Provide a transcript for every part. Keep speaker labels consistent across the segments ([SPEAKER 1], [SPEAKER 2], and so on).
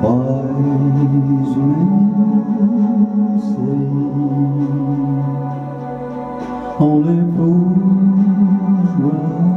[SPEAKER 1] Wise men only fools rush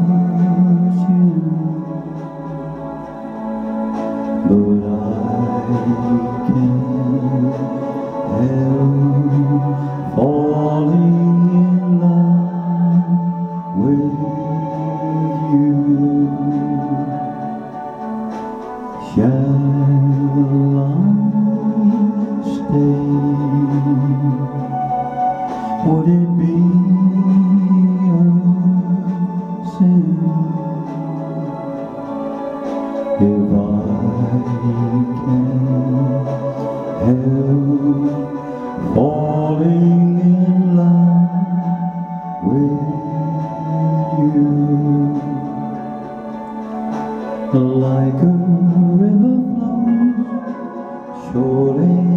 [SPEAKER 1] Would it be a sin if I can help falling in love with you? Like a river flows surely